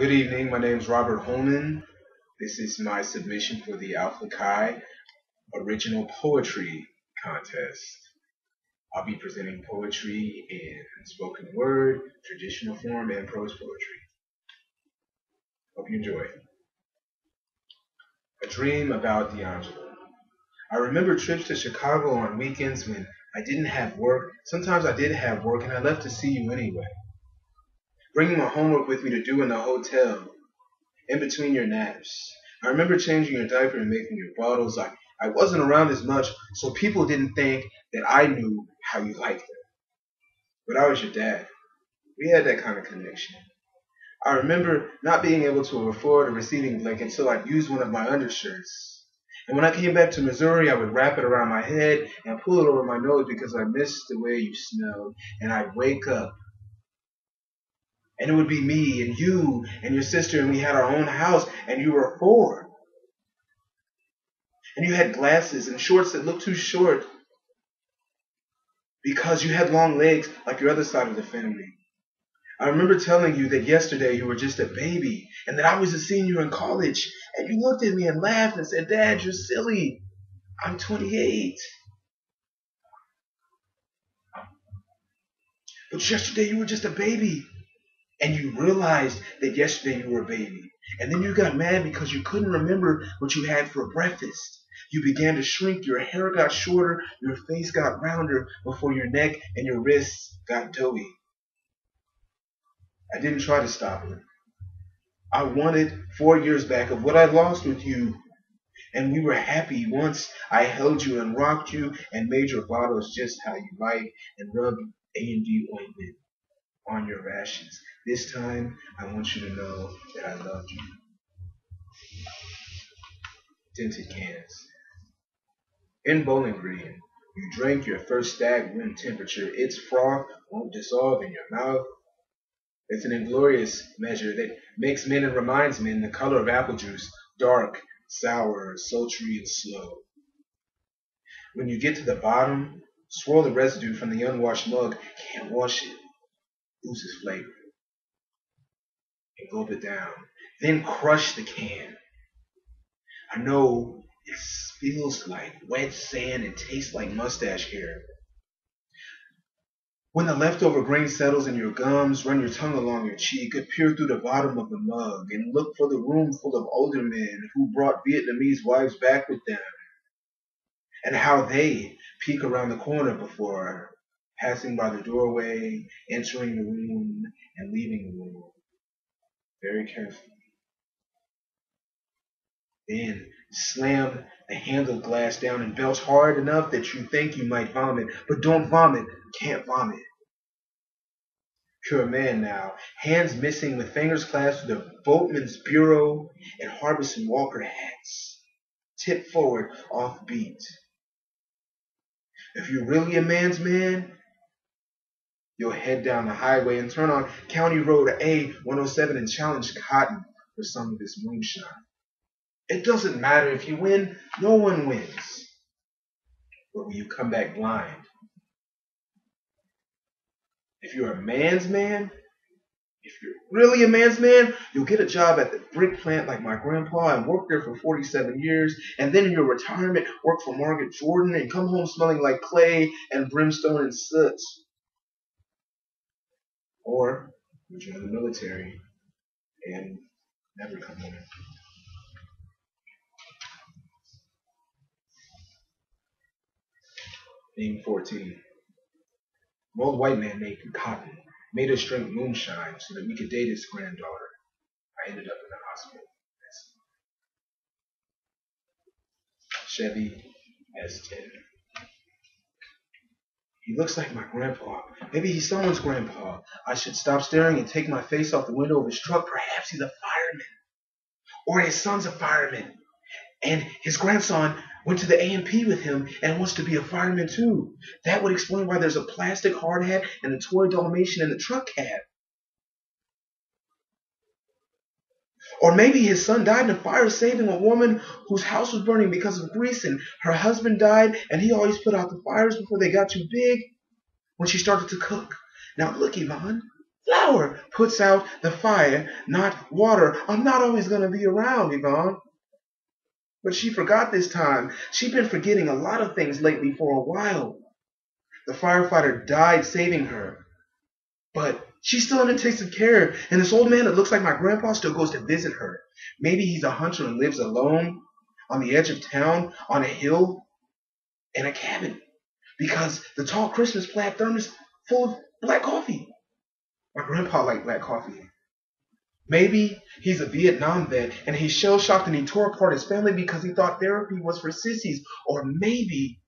Good evening. My name is Robert Holman. This is my submission for the Alpha Chi Original Poetry Contest. I'll be presenting poetry in spoken word, traditional form, and prose poetry. Hope you enjoy. A dream about D'Angelo. I remember trips to Chicago on weekends when I didn't have work. Sometimes I did have work and I left to see you anyway. Bringing my homework with me to do in the hotel, in between your naps. I remember changing your diaper and making your bottles. I, I wasn't around as much, so people didn't think that I knew how you liked them. But I was your dad. We had that kind of connection. I remember not being able to afford a receiving blanket, so I'd use one of my undershirts. And when I came back to Missouri, I would wrap it around my head and pull it over my nose because I missed the way you smelled. And I'd wake up and it would be me and you and your sister, and we had our own house, and you were four. And you had glasses and shorts that looked too short because you had long legs like your other side of the family. I remember telling you that yesterday you were just a baby and that I was a senior in college. And you looked at me and laughed and said, Dad, you're silly. I'm 28. But yesterday you were just a baby and you realized that yesterday you were a baby. And then you got mad because you couldn't remember what you had for breakfast. You began to shrink, your hair got shorter, your face got rounder before your neck and your wrists got doughy. I didn't try to stop it. I wanted four years back of what I lost with you. And we were happy once I held you and rocked you and made your bottles just how you like and rubbed A&D ointment on your rations. This time, I want you to know that I love you. Dented cans. In Bowling Green, you drank your first stag room temperature. Its froth won't dissolve in your mouth. It's an inglorious measure that makes men and reminds men the color of apple juice, dark, sour, sultry, and slow. When you get to the bottom, swirl the residue from the unwashed mug. Can't wash it. Loses flavor and gulp it down. Then crush the can. I know it feels like wet sand and tastes like mustache hair. When the leftover grain settles in your gums, run your tongue along your cheek, peer through the bottom of the mug, and look for the room full of older men who brought Vietnamese wives back with them, and how they peek around the corner before passing by the doorway, entering the room, and leaving the room very carefully. Then slam the handled glass down and belch hard enough that you think you might vomit, but don't vomit, can't vomit. You're a man now, hands missing with fingers clasped to the boatman's bureau and Harbison Walker hats, tip forward off beat. If you're really a man's man, you'll head down the highway and turn on County Road A107 and challenge Cotton for some of this moonshine. It doesn't matter if you win, no one wins. But will you come back blind? If you're a man's man, if you're really a man's man, you'll get a job at the brick plant like my grandpa and work there for 47 years, and then in your retirement, work for Margaret Jordan and come home smelling like clay and brimstone and soot. Or you join the military and never come home. Theme 14. An old white man named Cotton made us drink moonshine so that we could date his granddaughter. I ended up in the hospital. Chevy S10. He looks like my grandpa. Maybe he's someone's grandpa. I should stop staring and take my face off the window of his truck. Perhaps he's a fireman. Or his son's a fireman. And his grandson went to the A&P with him and wants to be a fireman too. That would explain why there's a plastic hard hat and a toy Dalmatian in the truck cab. Or maybe his son died in a fire saving a woman whose house was burning because of grease and her husband died and he always put out the fires before they got too big when she started to cook. Now look, Yvonne, Flour puts out the fire, not water. I'm not always going to be around, Yvonne. But she forgot this time. She'd been forgetting a lot of things lately for a while. The firefighter died saving her. But she's still in intensive care, and this old man that looks like my grandpa still goes to visit her. Maybe he's a hunter and lives alone on the edge of town on a hill in a cabin because the tall Christmas plaid thermos full of black coffee. My grandpa liked black coffee. Maybe he's a Vietnam vet and he's shell shocked and he tore apart his family because he thought therapy was for sissies. Or maybe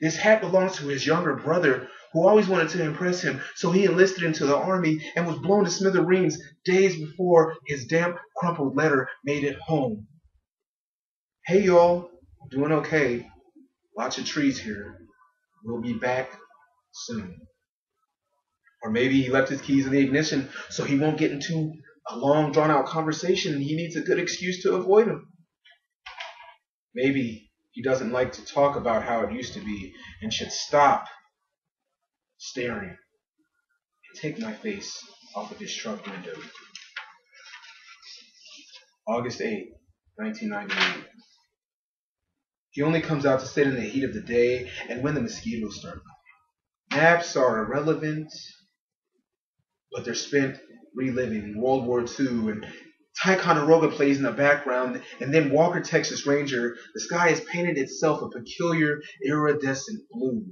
this hat belongs to his younger brother who always wanted to impress him, so he enlisted into the army and was blown to smithereens days before his damp, crumpled letter made it home. Hey y'all, doing okay. Lots of trees here. We'll be back soon. Or maybe he left his keys in the ignition so he won't get into a long, drawn out conversation and he needs a good excuse to avoid him. Maybe he doesn't like to talk about how it used to be and should stop staring and take my face off of his truck window. August 8, 1998. He only comes out to sit in the heat of the day and when the mosquitoes start coming. Naps are irrelevant, but they're spent reliving World War II and Ticonderoga plays in the background, and then Walker, Texas Ranger. The sky has painted itself a peculiar iridescent blue.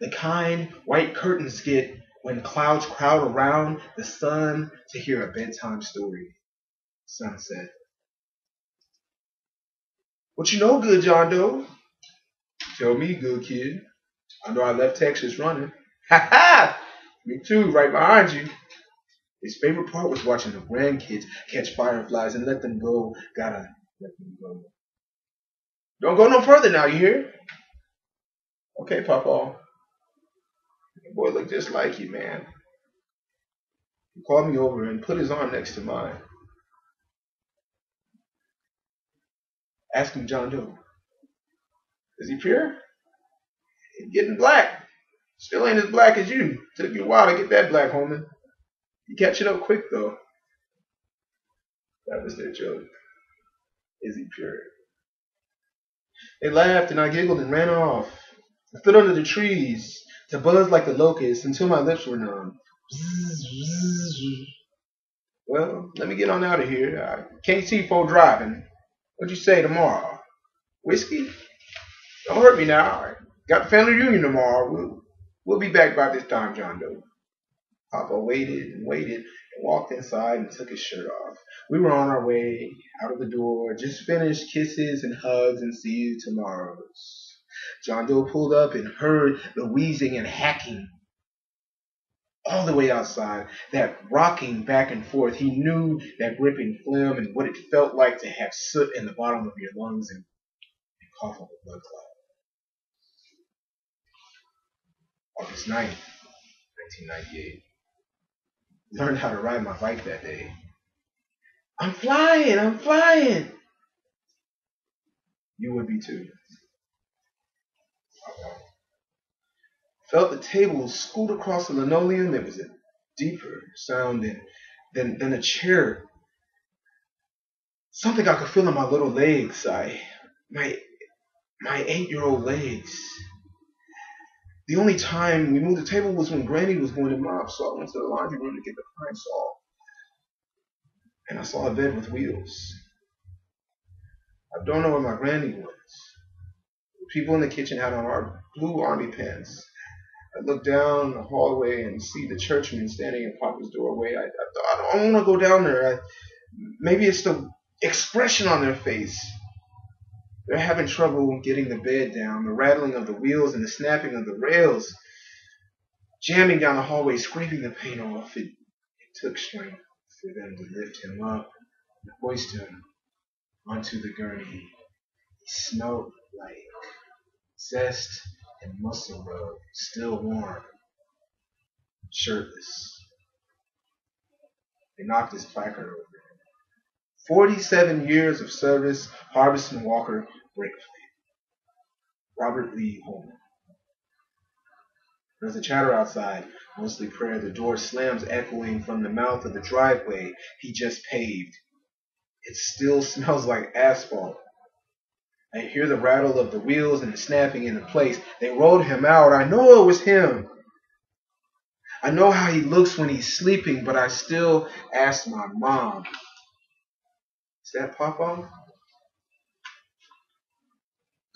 The kind white curtains get when clouds crowd around the sun to hear a bedtime story. Sunset. What you know, good John Doe? Tell me, good kid. I know I left Texas running. Ha ha! Me too, right behind you. His favorite part was watching the grandkids catch fireflies and let them go. Gotta let them go. Don't go no further now, you hear? Okay, Papa. Your boy looked just like you, man. He called me over and put his arm next to mine. Ask him John Doe. Is he pure? He's getting black. Still ain't as black as you. Took you a while to get that black, homie. You catch it up quick, though. That was their joke. Is he pure? They laughed and I giggled and ran off. I stood under the trees to buzz like the locust until my lips were numb. Well, let me get on out of here. I can't see for driving. What'd you say tomorrow? Whiskey? Don't hurt me now. Got the family reunion tomorrow. We'll, we'll be back by this time, John Doe. Papa waited and waited and walked inside and took his shirt off. We were on our way out of the door, just finished kisses and hugs and see you tomorrows. John Doe pulled up and heard the wheezing and hacking all the way outside, that rocking back and forth. He knew that gripping phlegm and what it felt like to have soot in the bottom of your lungs and, and cough up a blood clot. August 9th, 1998. Learned how to ride my bike that day. I'm flying, I'm flying. You would be too. felt the table scoot across the linoleum. There was a deeper sound than, than, than a chair. Something I could feel in my little legs. I, my, my eight-year-old legs. The only time we moved the table was when Granny was going to mop, so I went to the laundry room to get the Pine-Sol. And I saw a bed with wheels. I don't know where my granny was. The people in the kitchen had on our blue army pants. I looked down the hallway and see the churchmen standing in Papa's doorway. I, I, I don't want to go down there. I, maybe it's the expression on their face. They're having trouble getting the bed down, the rattling of the wheels and the snapping of the rails, jamming down the hallway, scraping the paint off. It, it took strength for them to lift him up and hoist him onto the gurney. He smelled like zest and muscle rub, still warm, shirtless. They knocked his placard over. 47 years of service, Harbison Walker Brickfleet. Robert Lee Holman. There's a chatter outside, mostly prayer. The door slams echoing from the mouth of the driveway he just paved. It still smells like asphalt. I hear the rattle of the wheels and the snapping into place. They rolled him out. I know it was him. I know how he looks when he's sleeping, but I still ask my mom, That Papa?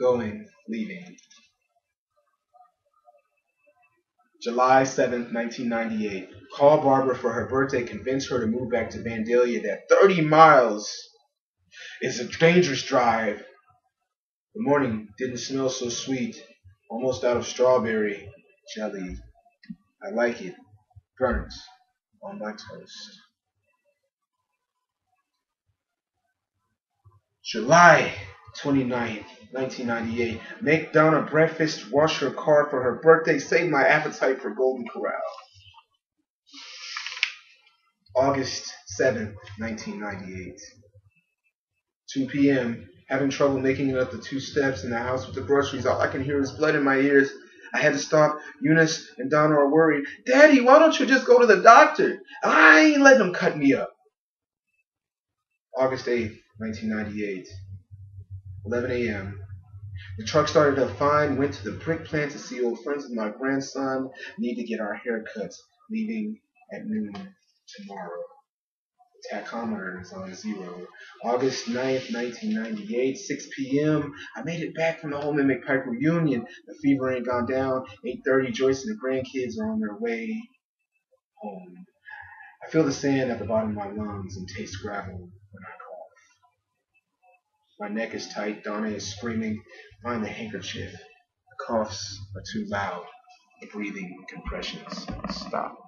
Going, leaving. July 7th, 1998. Call Barbara for her birthday, convince her to move back to Vandalia. That 30 miles is a dangerous drive. The morning didn't smell so sweet, almost out of strawberry jelly. I like it burnt on my toast. July 29th, 1998. Make Donna breakfast, wash her car for her birthday, save my appetite for Golden Corral. August 7th, 1998. 2 p.m. Having trouble making it up the two steps in the house with the groceries. All I can hear is blood in my ears. I had to stop. Eunice and Donna are worried. Daddy, why don't you just go to the doctor? I ain't letting them cut me up. August 8th, 1998. 11 a.m. The truck started up fine, went to the brick plant to see old friends of my grandson, need to get our haircuts, leaving at noon tomorrow. The tachometer is on zero. August 9th, 1998, 6 p.m. I made it back from the home in McPike reunion. The fever ain't gone down. 8.30, Joyce and the grandkids are on their way home. I feel the sand at the bottom of my lungs and taste gravel my neck is tight. Donna is screaming. Find the handkerchief. The coughs are too loud. The breathing compressions stop.